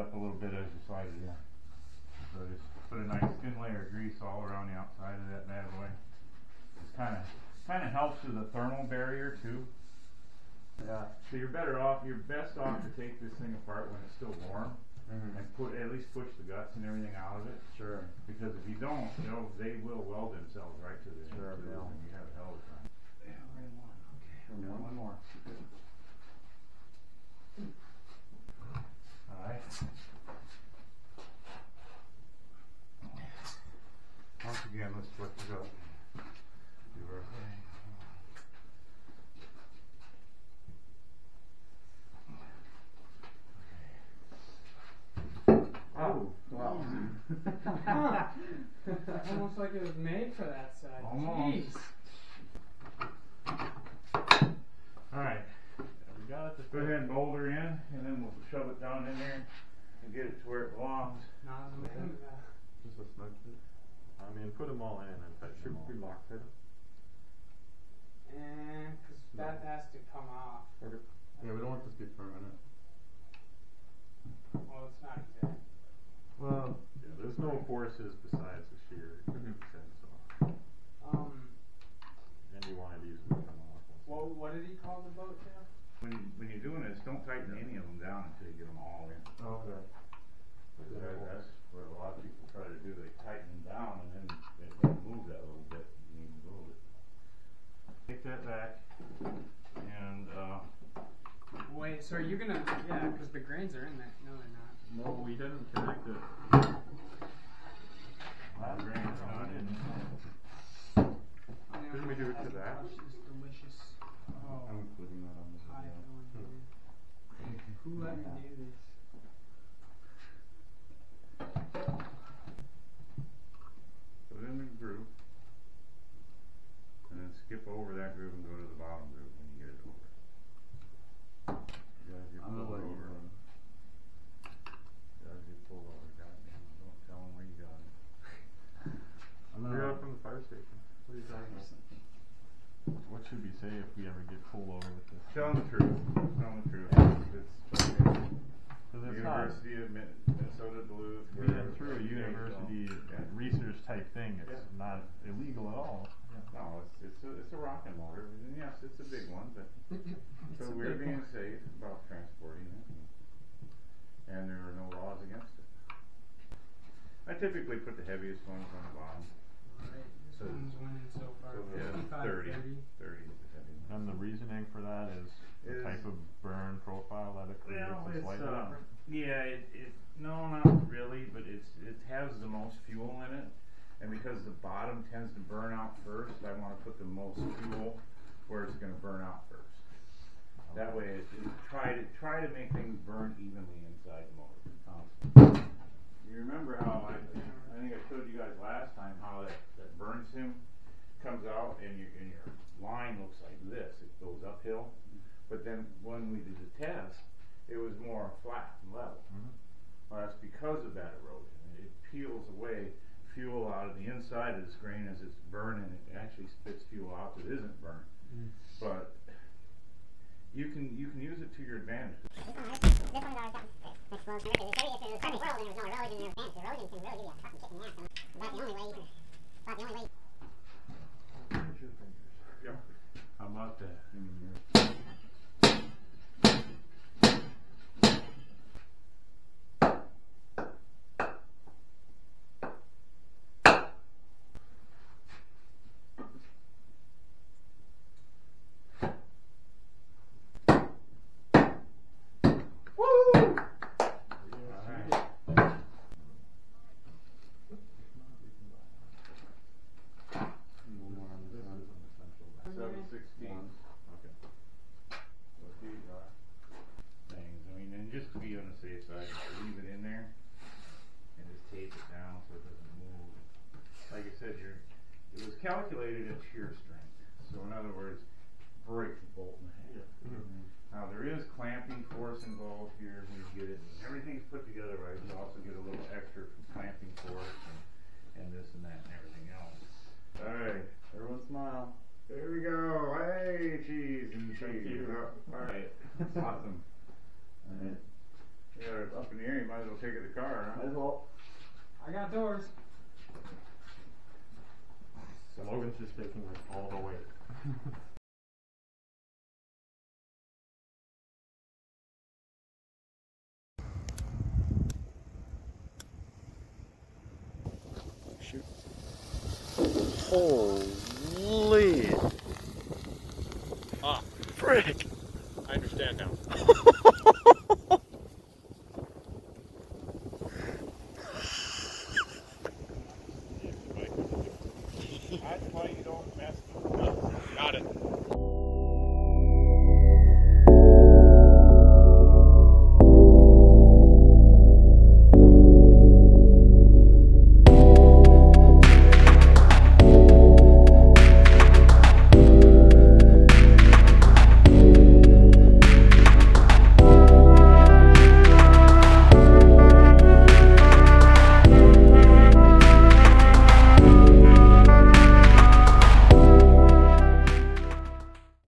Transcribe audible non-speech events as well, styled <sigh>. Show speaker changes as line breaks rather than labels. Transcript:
grease it up a little bit as you slide it in. So just put a nice thin layer of grease all around the outside of that bad boy. Just kinda, kinda helps with the thermal barrier too.
Yeah.
So you're better off, you're best off to take this thing apart when it's still warm
Mhm.
and put, at least push the guts and everything out of it.
Sure.
Because if you don't, you know, they will weld themselves right to the end
Sure,
and you have a hell of a time. Yeah, we're in one, okay,
We're in one?
one more. <laughs> Alright. Once again, let's flip it up. Do our thing.
Oh, wow. <laughs>
Almost like it was made for that side.
Almost.
Jeez.
Alright,
We got it.
Go ahead and boulder in, and then we'll shove it down in there and get it to where it belongs.
Not as
Okay.
many,
Just a snug fit. I mean, put them all in and tighten
Should
them all.
we lock fit them?
And, cause that has to come off.
Yeah, we don't want this to be permanent.
Well, it's not exact.
Well, yeah, there's no forces besides the shear.
Mhm.
Sense off.
Um,
And you want these to come off.
what, what did he call the boat tail?
When, you- when you're doing this, don't tighten any of them down until you get them all in.
Okay.
Because that- that's what a lot of people try to do, they tighten them down and then they, they move that little bit, you need to move it. Take that back and, uh,
Wait, so are you gonna, yeah, cause the grains are in there. No, they're not.
No, we didn't connect it.
that grain is not in.
Oh,
Didn't we do it to that?
Crush is delicious. Oh,
I'm including that on this
pie
video.
Going in. Who let me do this?
Put it in the group, And then skip over that group and go to the bottom group when you get it over. You guys get
I'm gonna
pulled over. You guys get pulled over, goddamn, don't tell them where you got it. <laughs>
I'm
You're
gonna.
out from the fire station. What are you talking about? What should we say if we ever get pulled over with this?
Tell them the truth, tell them the truth. It's,
Cause
the
it's not,
University of Minnesota Duluth.
being
wherever-
through a university
Yeah.
research type thing, it's
Yeah.
not illegal at all.
No, it's, it's a, it's a rocket motor, and yes, it's a big one, but, <laughs> so we're being
one.
safe about transporting it. and- And there are no laws against it. I typically put the heaviest ones on the bottom,
Alright, this
So-
one's winning so far.
so the
55,
30,
30.
30 is the heavy one.
And the reasoning for that is the
Is-
type of burn profile that it creates
Well,
is
it's,
slightly
uh,
different.
yeah, it, it, no, not really, but it's, it has the most fuel in it. And because the bottom tends to burn out first, I wanna put the most fuel where it's gonna burn out first. That way, it, it try to, try to make things burn evenly inside the motor. You remember how I, I think I showed you guys last time how that, that burn sim comes out and your, and your line looks like this, it goes uphill. But then when we did the test, it was more flat and level.
Mhm.
Well, that's because of that erosion. It peels away fuel out of the inside of this grain as it's burning. It actually spits fuel out that isn't burned.
Mm.
But you can you can use it to your advantage.
This one's always got mixed flows and everything. If it was perfect world and there was no erosion and everything, the erosion can really give you a fucking kick in the ass. About the only way you can, about the only way
Yeah. How about that? I mean, you're- Alright.
One more on this one.
Seven sixteen.
Okay.
What these are things. I mean, and just to be on the safe side, leave it in there and just tape it down so it doesn't move. Like I said, it was calculated at shear strength. So in other words, break the bolt in half. Mm-hmm. Now there is clamping force involved here when you get it. Everything's put together right. You also get a little extra clamping force and
Williams just taking like all the weight.
Holy. Ah, frick.